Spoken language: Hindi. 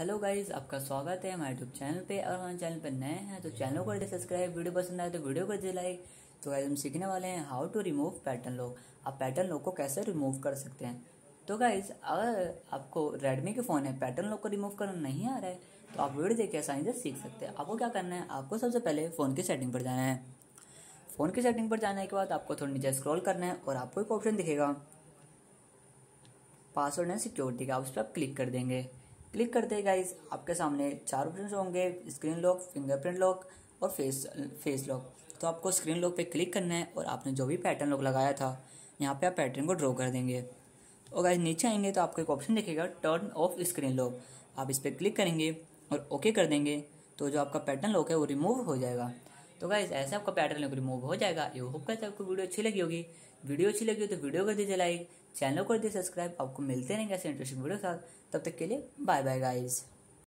हेलो गाइज़ आपका स्वागत है हमारे यूट्यूब चैनल पे। और हमारे चैनल पे नए हैं तो चैनल को सब्सक्राइब। वीडियो पसंद आए तो वीडियो को दे लाइक। तो गाइज़ हम सीखने वाले हैं how to remove pattern lock आप पैटर्न लॉक को कैसे रिमूव कर सकते हैं? तो गाइज़ अगर आपको रेडमी के फ़ोन है पैटर्न लॉक को रिमूव करना नहीं आ रहा है तो आप वीडियो देख के आसानी से सीख सकते हैं। आपको क्या करना है? आपको सबसे पहले फ़ोन की सेटिंग पर जाना है। फ़ोन की सेटिंग पर जाने के बाद आपको थोड़ा नीचे स्क्रॉल करना है और आपको एक ऑप्शन दिखेगा। पासवर्ड एंड सिक्योरिटी का, उस पर आप क्लिक कर देंगे। क्लिक करते ही गाइज़ आपके सामने चार ऑप्शन होंगे. स्क्रीन लॉक फिंगरप्रिंट लॉक और फेस फेस लॉक तो आपको स्क्रीन लॉक पे क्लिक करना है और आपने जो भी पैटर्न लॉक लगाया था, यहाँ पे आप पैटर्न को ड्रॉ कर देंगे. और गाइज़ नीचे आएँगे तो आपको एक ऑप्शन दिखेगा टर्न ऑफ़ स्क्रीन लॉक आप इस पर क्लिक करेंगे और ओके कर देंगे. तो जो आपका पैटर्न लॉक है वो रिमूव हो जाएगा. तो गाइज़ ऐसे आपका पैटर्न लॉक रिमूव हो जाएगा. ये होप करते आपको वीडियो अच्छी लगी होगी. वीडियो अच्छी लगी हो तो वीडियो कर दीजिए लाइक चैनल को दे सब्सक्राइब, आपको मिलते रहेंगे ऐसे इंटरेस्टिंग वीडियो साथ। तब तक के लिए बाय बाय गाइज़